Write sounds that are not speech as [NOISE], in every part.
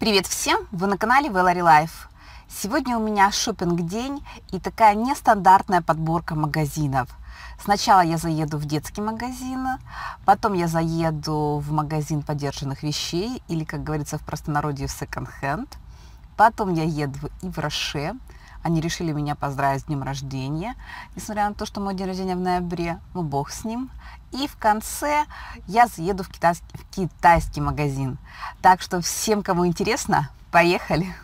Привет всем! Вы на канале Valerie Life. Сегодня у меня шопинг день и такая нестандартная подборка магазинов. Сначала я заеду в детский магазин, потом я заеду в магазин подержанных вещей или, как говорится в простонародье, в секонд-хенд. Потом я еду и в Роше, они решили меня поздравить с днем рождения, несмотря на то, что мой день рождения в ноябре, ну бог с ним. И в конце я заеду в китайский, в китайский магазин. Так что всем, кому интересно, поехали!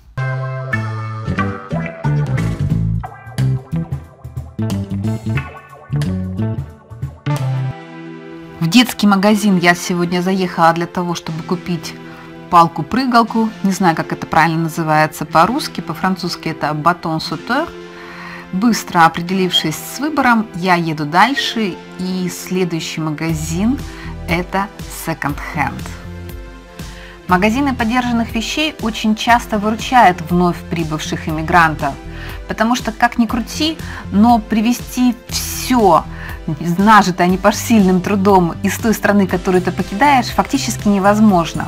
В детский магазин я сегодня заехала для того, чтобы купить палку-прыгалку, не знаю, как это правильно называется по-русски, по-французски это батон сутер. Быстро определившись с выбором, я еду дальше, и следующий магазин это Second Hand. Магазины подержанных вещей очень часто выручают вновь прибывших иммигрантов, потому что, как ни крути, но привести все нажитое непосильным трудом из той страны, которую ты покидаешь, фактически невозможно.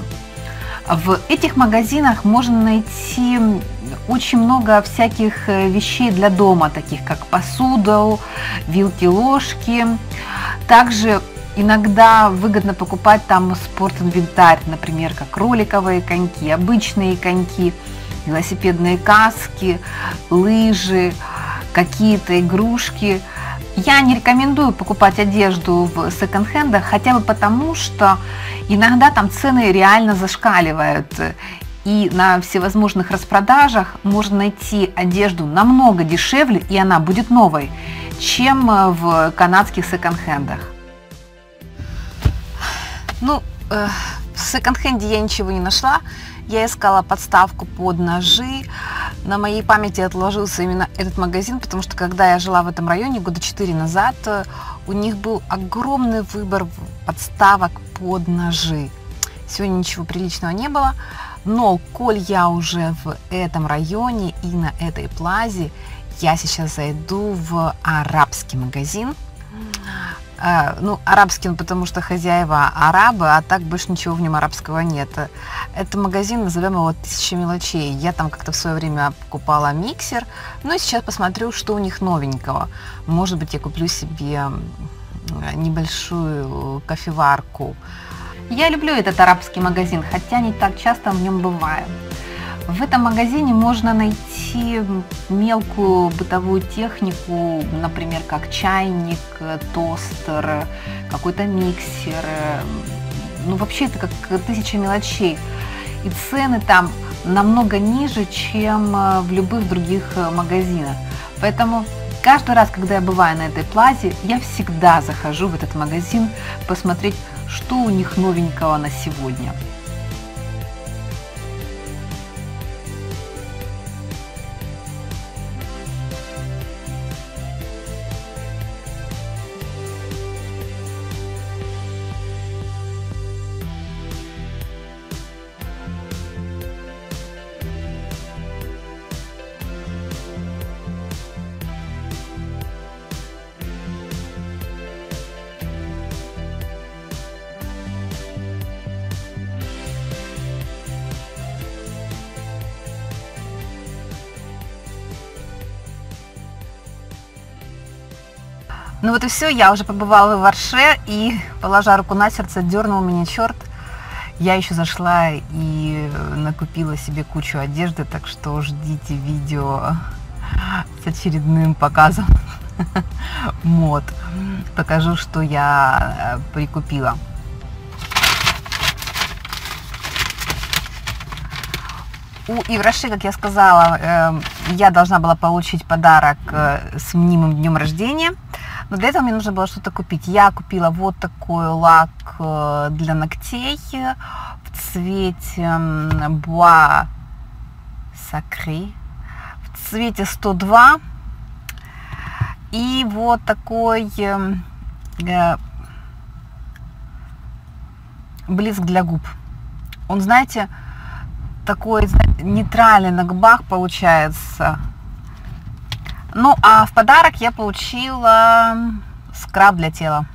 В этих магазинах можно найти очень много всяких э, вещей для дома, таких как посуду, вилки, ложки. Также иногда выгодно покупать там спортинвентарь, например, как роликовые коньки, обычные коньки, велосипедные каски, лыжи, какие-то игрушки – я не рекомендую покупать одежду в секонд-хендах, хотя бы потому, что иногда там цены реально зашкаливают. И на всевозможных распродажах можно найти одежду намного дешевле, и она будет новой, чем в канадских секонд-хендах. Ну, э, в секонд-хенде я ничего не нашла. Я искала подставку под ножи. На моей памяти отложился именно этот магазин, потому что когда я жила в этом районе года 4 назад, у них был огромный выбор подставок под ножи. Сегодня ничего приличного не было, но коль я уже в этом районе и на этой плазе, я сейчас зайду в арабский магазин – ну, арабский, потому что хозяева арабы, а так больше ничего в нем арабского нет. Это магазин, назовем его «Тысяча мелочей». Я там как-то в свое время покупала миксер, ну и сейчас посмотрю, что у них новенького. Может быть, я куплю себе небольшую кофеварку. Я люблю этот арабский магазин, хотя не так часто в нем бываю. В этом магазине можно найти мелкую бытовую технику, например, как чайник, тостер, какой-то миксер. Ну, вообще это как тысяча мелочей. И цены там намного ниже, чем в любых других магазинах. Поэтому каждый раз, когда я бываю на этой плазе, я всегда захожу в этот магазин посмотреть, что у них новенького на сегодня. Ну вот и все, я уже побывала в Варше и, положа руку на сердце, дернул меня черт. Я еще зашла и накупила себе кучу одежды, так что ждите видео с очередным показом [LAUGHS] мод. Покажу, что я э, прикупила. У Ивраши, как я сказала, эм, я должна была получить подарок э, с мнимым днем рождения – но для этого мне нужно было что-то купить. Я купила вот такой лак э, для ногтей в цвете Bois Sacré, в цвете 102. И вот такой эм, э, блеск для губ. Он, знаете, такой нейтральный на губах получается. Ну, а в подарок я получила скраб для тела.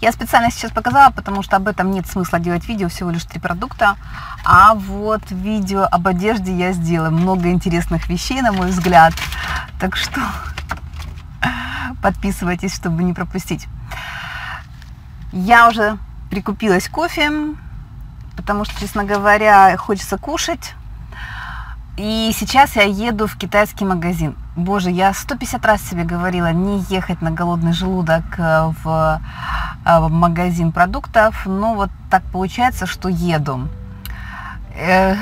Я специально сейчас показала, потому что об этом нет смысла делать видео, всего лишь три продукта. А вот видео об одежде я сделаю. Много интересных вещей, на мой взгляд. Так что [LAUGHS] подписывайтесь, чтобы не пропустить. Я уже прикупилась кофе, потому что, честно говоря, хочется кушать. И сейчас я еду в китайский магазин. Боже, я 150 раз себе говорила не ехать на голодный желудок э, в, э, в магазин продуктов, но вот так получается, что еду. Э,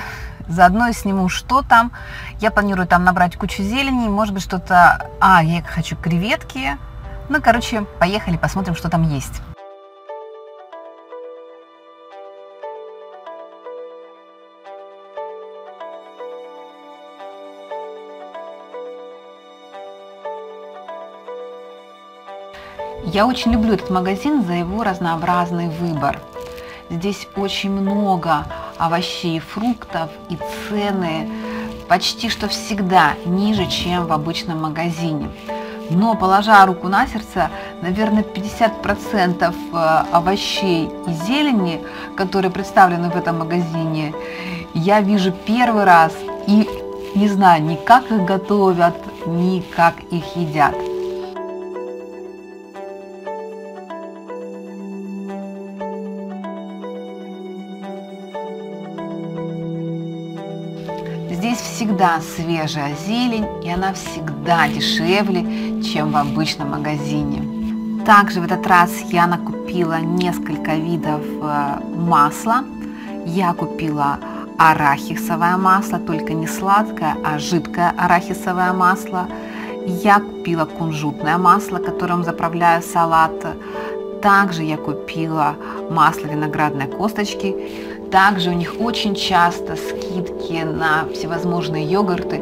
заодно и сниму, что там. Я планирую там набрать кучу зелени, может быть что-то... А, я хочу креветки. Ну, короче, поехали, посмотрим, что там есть. Я очень люблю этот магазин за его разнообразный выбор. Здесь очень много овощей и фруктов, и цены почти что всегда ниже, чем в обычном магазине. Но, положа руку на сердце, наверное, 50% э, овощей и зелени, которые представлены в этом магазине, я вижу первый раз и не знаю ни как их готовят, ни как их едят. Всегда свежая зелень, и она всегда дешевле, чем в обычном магазине. Также в этот раз я накупила несколько видов э, масла. Я купила арахисовое масло, только не сладкое, а жидкое арахисовое масло. Я купила кунжутное масло, которым заправляю салат. Также я купила масло виноградной косточки. Также у них очень часто скидки на всевозможные йогурты.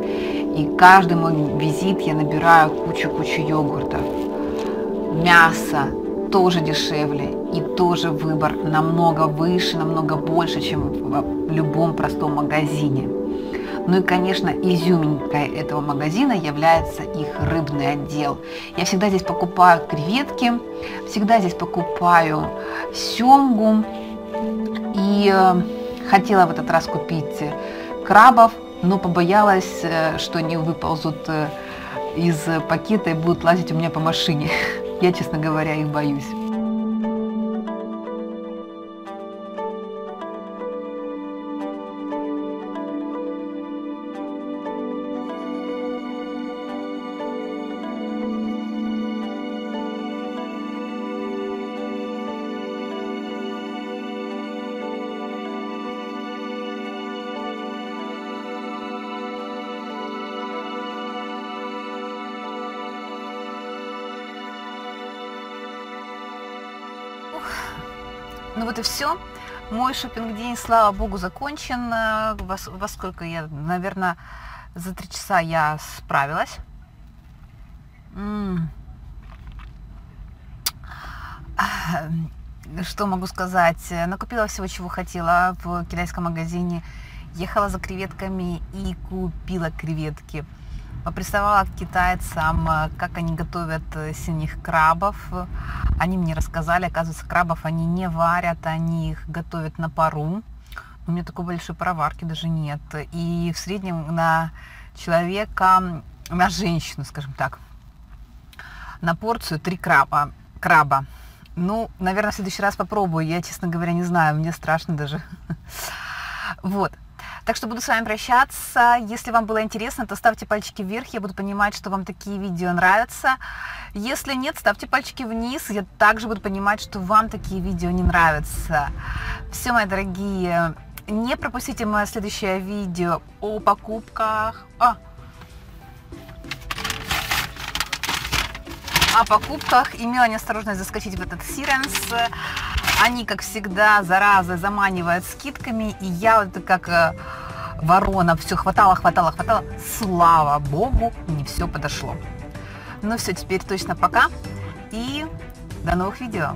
И каждый мой визит я набираю кучу-кучу йогуртов. Мясо тоже дешевле и тоже выбор намного выше, намного больше, чем в любом простом магазине. Ну и, конечно, изюминкой этого магазина является их рыбный отдел. Я всегда здесь покупаю креветки, всегда здесь покупаю семгу, э, хотела в этот раз купить крабов, но побоялась, э, что они выползут э, из пакета и будут лазить у меня по машине. [LAUGHS] Я, честно говоря, их боюсь. Ну вот и все. Мой шопинг-день, слава богу, закончен. Во, во сколько я, наверное, за три часа я справилась. Что могу сказать? Накупила всего, чего хотела в китайском магазине. Ехала за креветками и купила креветки. Приставала к китайцам, как они готовят синих крабов. Они мне рассказали, оказывается, крабов они не варят, они их готовят на пару. У меня такой большой проварки даже нет. И в среднем на человека, на женщину, скажем так, на порцию три краба. краба. Ну, наверное, в следующий раз попробую. Я, честно говоря, не знаю, мне страшно даже. [LAUGHS] Вот. Так что буду с вами прощаться. Если вам было интересно, то ставьте пальчики вверх, я буду понимать, что вам такие видео нравятся. Если нет, ставьте пальчики вниз, я также буду понимать, что вам такие видео не нравятся. Все, мои дорогие, не пропустите мое следующее видео о покупках. А, о покупках. Имела неосторожность заскочить в этот Сиренс. Они, как всегда, заразы заманивают скидками. И я вот как э, ворона все хватало, хватало, хватало. Слава богу, не все подошло. Ну все, теперь точно пока. И до новых видео.